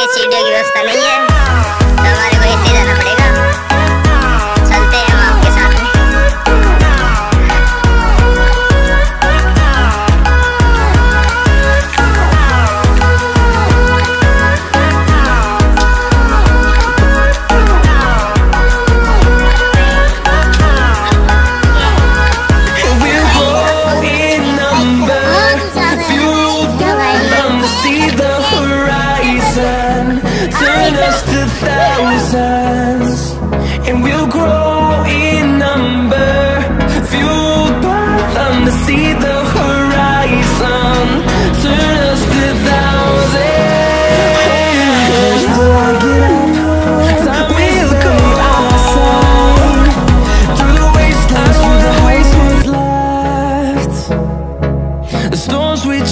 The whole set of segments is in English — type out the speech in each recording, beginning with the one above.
ये चीज़ दोस्ता नहीं है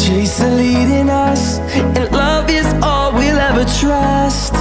chase Chasing leading us, and love is all we'll ever trust.